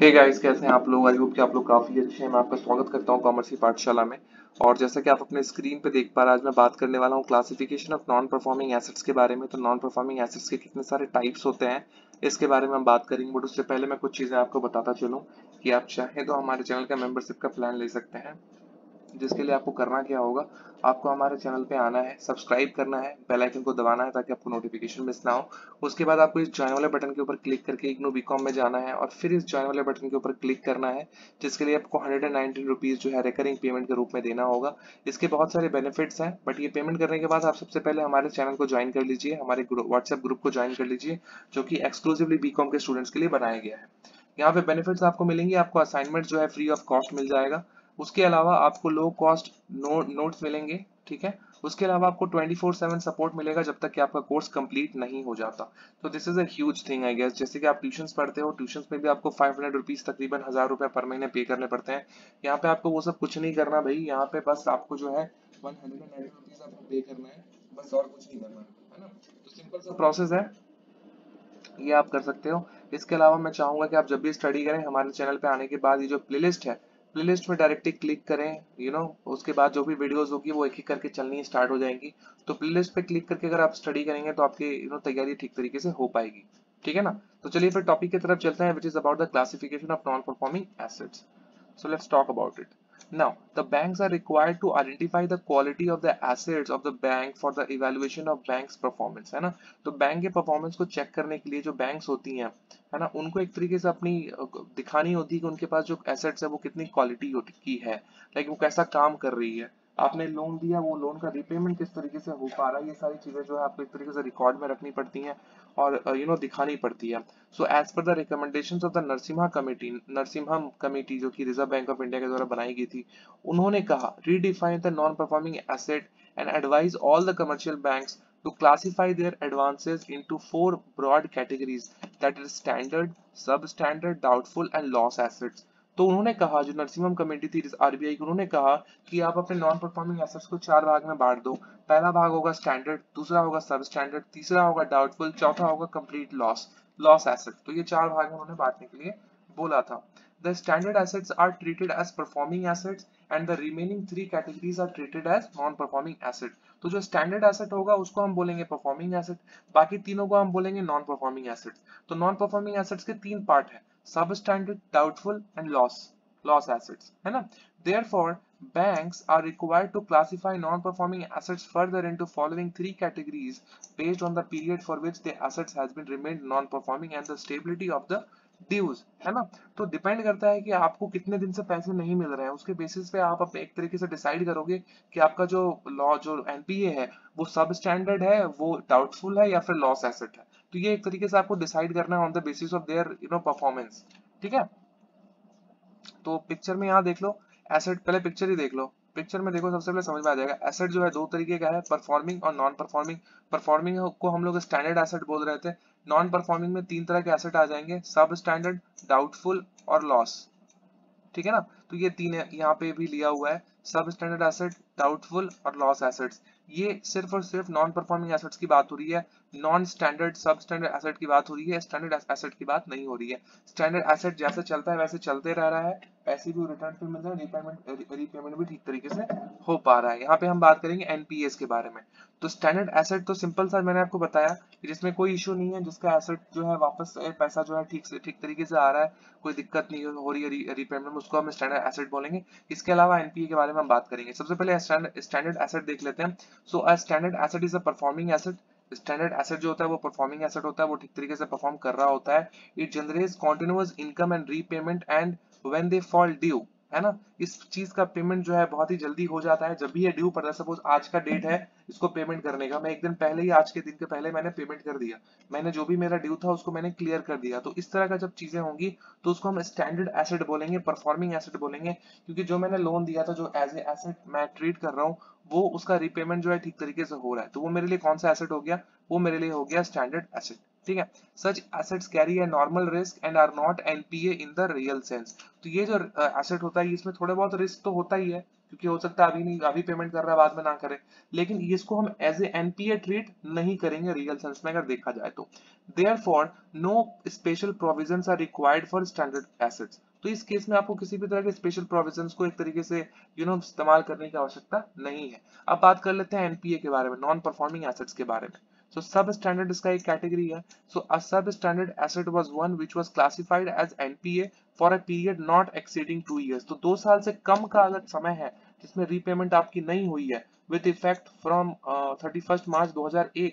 Hey guys कैसे हैं आप लोग? आई होप कि आप लोग काफ़ी अच्छे हैं। मैं आपका स्वागत करता हूँ कॉमर्स की पाठशाला में। और जैसा कि आप अपने स्क्रीन पे देख पा रहे हैं, आज मैं बात करने वाला हूँ classification of non performing assets के बारे में। तो नॉन परफॉर्मिंग एसेट्स के कितने सारे टाइप्स होते हैं, इसके बारे में हम बात करेंगे। बट उससे पहले मैं कुछ चीज़ें आपको बताता चलूँ की आप चाहें तो हमारे चैनल का मेंबरशिप का प्लान ले सकते हैं। जिसके लिए आपको करना क्या होगा, आपको हमारे चैनल पे आना है, सब्सक्राइब करना है, बेल आइकन को दबाना है ताकि आपको नोटिफिकेशन मिस ना हो। उसके बाद आपको इस ज्वाइन वाले बटन के ऊपर क्लिक करके इग्नो बीकॉम में जाना है और फिर इस ज्वाइन वाले बटन के ऊपर क्लिक करना है, जिसके लिए आपको हंड्रेड एंड नाइनटीन रुपीज़ जो है रिकरिंग पेमेंट के रूप में देना होगा। इसके बहुत सारे बेनिफिट्स हैं बट ये पेमेंट करने के बाद आप सबसे पहले हमारे चैनल को ज्वाइन कर लीजिए, हमारे व्हाट्सएप ग्रुप को ज्वाइन कर लीजिए, जो कि एक्सक्लूसिवली बीकॉम के स्टूडेंट्स के लिए बनाया गया है। यहाँ पे बेनिफिट्स आपको मिलेंगे, आपको असाइनमेंट जो है फ्री ऑफ़ कॉस्ट मिल जाएगा। उसके अलावा आपको लो कॉस्ट नो, नोट्स मिलेंगे ठीक है? उसके अलावा आपको 24/7 सपोर्ट मिलेगा जब तक कि आपका कोर्स कंप्लीट नहीं हो जाता। तो this is a huge thing I guess जैसे कि आप ट्यूशंस पढ़ते हो ट्यूशंस में भी आपको फाइव हंड्रेड रुपीज़ तकरीबन हज़ार रुपए पर महीने पे करने पड़ते हैं। यहाँ पे आपको वो सब कुछ नहीं करना भाई यहाँ पे बस आपको जो है वन हंड्रेड रुपीज़ आपको पे करना है बस और कुछ नहीं करना है ना? तो सिंपल सा प्रोसेस है ये आप कर सकते हो। इसके अलावा मैं चाहूँगा कि आप जब भी स्टडी करें हमारे चैनल पे आने के बाद ये जो प्लेलिस्ट है प्लेलिस्ट में डायरेक्टली क्लिक करें यू you नो know, उसके बाद जो भी वीडियोस होगी वो एक एक करके चलनी स्टार्ट हो जाएँगी। तो प्लेलिस्ट पे क्लिक करके अगर आप स्टडी करेंगे तो आपकी यू नो तैयारी ठीक तरीके से हो पाएगी। ठीक है ना? तो चलिए फिर टॉपिक की तरफ़ चलते हैं which is about the classification of non performing assets so let's talk about it Now, the banks are required to identify the quality of the assets of the bank for the evaluation of bank's performance है ना तो bank के performance को check करने के लिए जो banks होती हैं है ना उनको एक तरीके से अपनी दिखानी होती है कि उनके पास जो assets है वो कितनी quality की है लाइक वो कैसा काम कर रही है आपने लोन दिया वो लोन का रिपेमेंट किस तरीके से हो पा रहा है ये सारी चीज़ें जो है आपको एक तरीके से रिकॉर्ड में रखनी पड़ती हैं और यू नो know, दिखानी पड़ती है so as per the recommendations of the Narasimha committee Narasimha committee जो कि रिज़र्व बैंक ऑफ़ इंडिया के द्वारा बनाई गई थी उन्होंने कहा redefine the non performing asset and advise all the commercial banks to classify their advances into four broad categories that is standard, substandard, doubtful and loss assets. तो उन्होंने कहा, जो नरसिम्हम कमेटी थी, आरबीआई की, उन्होंने कहा कि आप अपने नॉन परफॉर्मिंग एसेट्स को चार भाग में बांट दो। पहला भाग होगा स्टैंडर्ड दूसरा होगा सब स्टैंडर्ड तीसरा होगा डाउटफुल चौथा होगा कंप्लीट लॉस लॉस एसेट तो ये चार भाग में उन्होंने बांटने के लिए बोला था। The standard assets are treated as performing assets and the remaining three categories are treated as non-performing asset. तो जो स्टैंडर्ड एसेट होगा, उसको हम बोलेंगे परफॉर्मिंग एसेट बाकी तीनों को हम बोलेंगे नॉन परफॉर्मिंग एसेट्स तो नॉन परफॉर्मिंग एसेट्स के तीन पार्ट है। Substandard, doubtful, and loss loss assets. है ना? Therefore, banks are required to classify non-performing assets further into following three categories based on the period for which the assets has been remained non-performing and the stability of the dues है ना तो depend करता है कि आपको कितने दिन से पैसे नहीं मिल रहे हैं उसके बेसिस पे आप अपने एक तरीके से डिसाइड करोगे कि आपका जो लॉ जो एनपीए है वो सब है वो डाउटफुल है या फिर लॉस एसेट है तो ये एक तरीके से आपको डिसाइड करना है on the basis of their you know performance ठीक है? तो पिक्चर में यहाँ देख लो एसेट पहले पिक्चर ही देख लो। पिक्चर में देखो, सबसे पहले समझ में आ जाएगा एसेट जो है दो तरीके का है परफॉर्मिंग और नॉन परफॉर्मिंग परफॉर्मिंग को हम लोग स्टैंडर्ड एसेट बोल रहे थे। नॉन परफॉर्मिंग में तीन तरह के एसेट आ जाएँगे सब स्टैंडर्ड डाउटफुल और लॉस ठीक है ना? तो ये तीन यहाँ पे भी लिया हुआ है सब स्टैंडर्ड एसेट डाउटफुल और लॉस एसेट्स ये सिर्फ़ और सिर्फ़ नॉन परफॉर्मिंग एसेट्स की बात हो रही है। Non standard sub standard asset की बात हो रही है स्टैंडर्ड एसेट की बात नहीं हो रही है। स्टैंडर्ड एसेट जैसे चलता है, वैसे चलते रह रहा है। पैसे भी रिटर्न पे मिल रहा है रीपेमेंट रीपेमेंट भी ठीक तरीके से हो पा रहा है। यहाँ पे हम बात करेंगे एनपीएस के बारे में। तो स्टैंडर्ड एसेट तो सिंपल सा मैंने आपको बताया जिसमें कोई इशू नहीं है, जिसका एसेट जो है वापस पैसा जो है ठीक से, ठीक तरीके से आ रहा है, कोई दिक्कत नहीं हो रही है रीपेमेंट में उसको हम स्टैंडर्ड एसेट बोलेंगे। इसके अलावा एनपीए के बारे में हम बात करेंगे। सबसे पहले स्टैंडर्ड एसेट देख लेते हैं। So a standard asset is a performing asset standard asset जो होता है, वो परफॉर्मिंग एसेट होता है, वो ठीक तरीके से परफॉर्म कर रहा होता है। It generates continuous income and repayment and when they fall due है ना? इस चीज़ का पेमेंट जो है, बहुत ही जल्दी हो जाता है। जब भी ये ड्यू पड़ता है सपोज़ आज का डेट है, इसको पेमेंट करने का। मैं एक दिन पहले ही, आज के दिन के पहले मैंने पेमेंट कर दिया। मैंने जो भी मेरा ड्यू था, उसको मैंने क्लियर कर दिया। तो इस तरह का जब चीज़ें होंगी तो उसको हम स्टैंडर्ड एसेट बोलेंगे परफॉर्मिंग एसेट बोलेंगे। क्योंकि जो मैंने लोन दिया था, जो एज ए एसेट मैं ट्रीट कर रहा हूँ वो उसका रिपेमेंट जो है ठीक तरीके से हो रहा है। तो वो मेरे लिए कौन सा एसेट हो गया? वो मेरे लिए हो गया स्टैंडर्ड एसेट ठीक है? सच एसेट्स कैरी है normal risk and are not NPA in the real sense तो ये जो एसेट होता है इसमें थोड़ा बहुत रिस्क तो होता ही है क्योंकि हो सकता है अभी नहीं, अभी पेमेंट कर रहा है, बाद में ना करे। लेकिन इसको हम एज ए एनपीए ट्रीट नहीं करेंगे रियल सेंस में, अगर देखा जाए तो। Therefore no special provision are required for standard assets तो इस केस में आपको किसी भी तरह के स्पेशल प्रोविजंस को एक तरीके से यू नो इस्तेमाल करने की आवश्यकता नहीं है। अब बात कर लेते हैं एनपीए के बारे में नॉन परफॉर्मिंग एसेट्स के बारे में। So substandard इसका एक कैटेगरी है So a substandard asset was one which was classified as NPA for a period not exceeding two years. तो दो साल से कम का अगर समय है जिसमें रीपेमेंट आपकी नहीं हुई है with effect from uh, 31st March 2001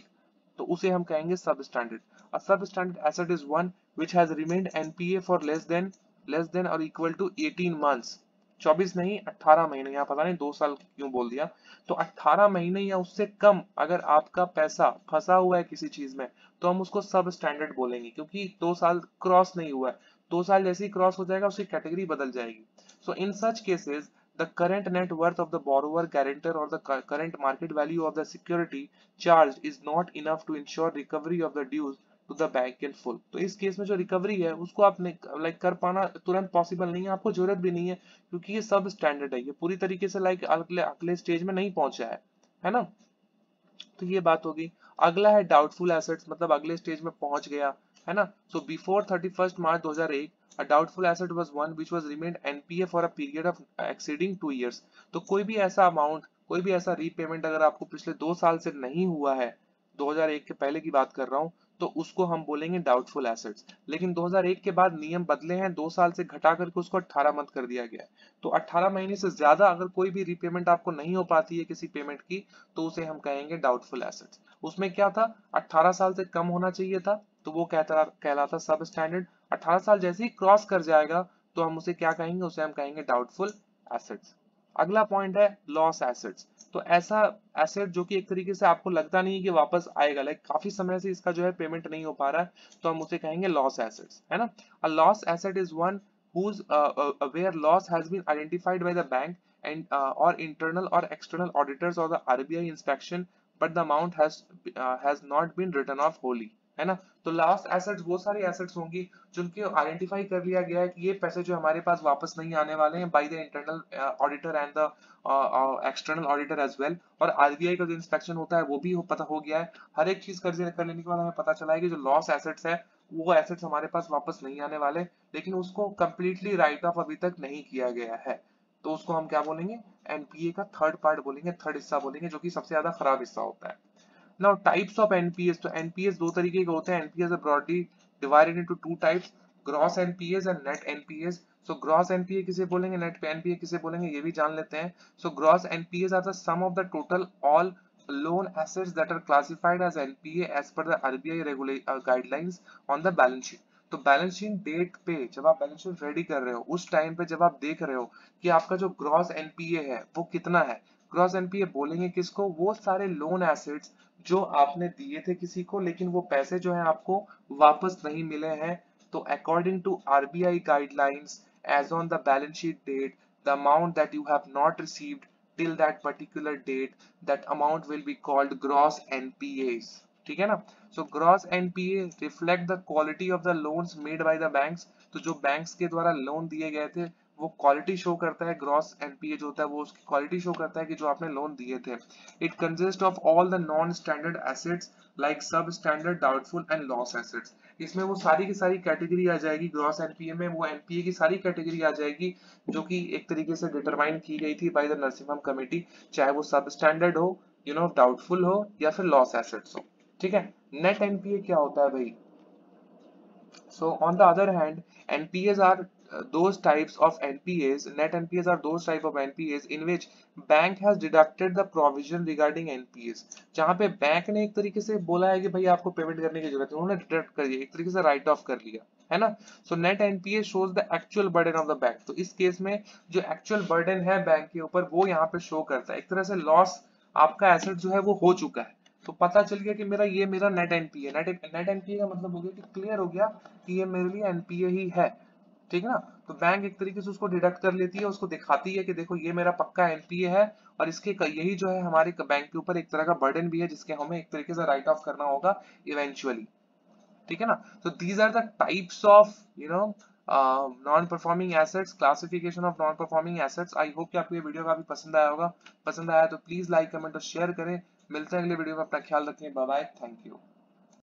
तो उसे हम कहेंगे substandard. A substandard asset is one which has remained NPA for less than less than or equal to 18 months 24 नहीं 18 महीने, यहाँ पता नहीं दो साल क्यों बोल दिया। तो 18 महीने या उससे कम अगर आपका पैसा फंसा हुआ है किसी चीज़ में तो हम उसको सब स्टैंडर्ड बोलेंगे, क्योंकि दो साल क्रॉस नहीं हुआ है। दो साल जैसे ही क्रॉस हो जाएगा, उसकी कैटेगरी बदल जाएगी। So in such cases the current net worth of the borrower guarantor और the current market value of the security charge is not enough to ensure recovery of the dues to the bank in full तो इस case में जो recovery है, उसको आप like कर पाना तुरंत पॉसिबल नहीं है, आपको ज़रूरत भी नहीं है, क्योंकि ये सब स्टैंडर्ड है। ये पूरी तरीके से लाइक अगले अगले स्टेज में नहीं पहुँचा है है ना? तो ये बात होगी। अगला है डाउटफुल एसेट्स मतलब अगले स्टेज में पहुँच गया, है ना? So before thirty first March 2001 a doubtful asset was one which was remained NPA for a period of exceeding two years. तो कोई भी ऐसा अमाउंट कोई भी ऐसा रीपेमेंट अगर आपको पिछले दो साल से नहीं हुआ है 2001 के पहले की बात कर रहा हूँ तो उसको हम बोलेंगे डाउटफुल एसेट्स लेकिन 2001 के बाद नियम बदले हैं, दो साल से घटा करके उसको 18 मंथ कर दिया गया है। तो 18 महीने से ज़्यादा अगर कोई भी रीपेमेंट आपको नहीं हो पाती है किसी पेमेंट की तो उसे हम कहेंगे डाउटफुल एसेट्स उसमें क्या था? 18 साल से कम होना चाहिए था तो वो कहता कहलाता सब स्टैंडर्ड 18 साल जैसे ही क्रॉस कर जाएगा तो हम उसे क्या कहेंगे? उसे हम कहेंगे डाउटफुल एसेट्स अगला पॉइंट है लॉस एसेट्स तो ऐसा एसेट जो कि एक तरीके से आपको लगता नहीं है कि वापस आएगा। लाइक काफ़ी समय से इसका जो है पेमेंट नहीं हो पा रहा है तो हम उसे कहेंगे लॉस एसेट्स है ना? A loss asset is one whose where loss has been identified by the bank and और इंटरनल और एक्सटर्नल ऑडिटर्स और the RBI inspection but the amount has has not been written off wholly है ना? तो last assets वो सारी assets होंगी जिनके आइडेंटिफाई कर लिया गया है कि ये पैसे जो हमारे पास वापस नहीं आने वाले हैं by the internal auditor and the external auditor as well और आरबीआई का जो इंस्पेक्शन होता है वो भी हो, पता हो गया है। हर एक चीज़ कर, कर लेने के बाद हमें पता चला है कि जो लॉस एसेट्स है वो एसेट्स हमारे पास वापस नहीं आने वाले लेकिन उसको कम्प्लीटली राइट ऑफ़ अभी तक नहीं किया गया है। तो उसको हम क्या बोलेंगे? एनपीए का थर्ड पार्ट बोलेंगे थर्ड हिस्सा बोलेंगे जो कि सबसे ज़्यादा खराब हिस्सा होता है। नाउ टाइप्स ऑफ़ एनपीएस तो एनपीएस दो तरीके के होते हैं NPAs are broadly divided into two types gross NPAs and net NPAs so gross NPA किसे बोलेंगे नेट एनपीए किसे बोलेंगे ये भी जान लेते हैं so gross NPAs are the sum of the total all loan assets that are classified as NPA as per the RBI regula uh, guidelines on the balance sheet तो बैलेंस शीट डेट पे जब आप balance sheet ready कर रहे हो उस time पे जब आप देख रहे हो कि आपका जो ग्रॉस एनपीए है वो कितना है ग्रॉस एनपीए बोलेंगे किसको वो सारे लोन एसेट्स जो आपने दिए थे किसी को, लेकिन वो पैसे जो है आपको वापस नहीं मिले हैं। तो according to RBI guidelines as on the balance sheet date the amount that you have not receive till that particular date that amount will be called gross N P S ठीक है ना? So gross NPA reflect the quality of the loan made by the banks तो जो bank के द्वारा loan दिए गए थे वो क्वालिटी शो करता है ग्रॉस एनपीए जो होता है, वो उसकी क्वालिटी शो करता है कि जो आपने लोन दिए थे। It consist of all the non standard assets like sub standard doubtful and loss assets इसमें वो सारी की सारी कैटेगरी आ जाएगी ग्रॉस एनपीए में वो एनपीए की सारी कैटेगरी आ जाएगी, जो कि एक तरीके से डिटरमाइन की गई थी बाय द नरसिम्हम कमेटी चाहे वो सब स्टैंडर्ड हो यू नो डाउटफुल हो या फिर लॉस एसेट्स हो। ठीक है? नेट एनपीए क्या होता है भाई? So on the other hand npas are those types of NPAs, net NPAs are those type of NPAs in which bank has deducted the provision regarding NPAs. जहाँ पे bank ने एक तरीके से बोला है कि भाई आपको पेमेंट करने की ज़रूरत है उन्होंने डिडक्ट कर दिया एक तरीके से राइट ऑफ़ कर लिया है ना? So net NPA shows the actual burden of the bank तो इस केस में जो एक्चुअल बर्डन है बैंक के ऊपर वो यहाँ पे शो करता है। एक तरह से लॉस आपका एसेट जो है वो हो चुका है। तो पता चल गया कि मेरा ये मेरा net NPA net net NPA का मतलब हो गया कि क्लियर हो गया कि ये मेरे लिए एनपीए ही है। ठीक है ना? तो बैंक एक तरीके से उसको डिडक्ट कर लेती है, उसको दिखाती है कि देखो ये मेरा पक्का एनपीए है और इसके यही जो है हमारे बैंक के ऊपर एक तरह का बर्डन भी है, जिसके हमें एक तरीके से राइट ऑफ़ करना होगा इवेंचुअली ठीक है ना? तो these are the types of you know non performing assets classification of non performing assets I hope कि आपको ये वीडियो काफ़ी पसंद आया होगा। पसंद आया तो प्लीज़ लाइक कमेंट और शेयर करें। मिलते हैं अगले वीडियो में अपना ख्याल रखें बाय थैंक यू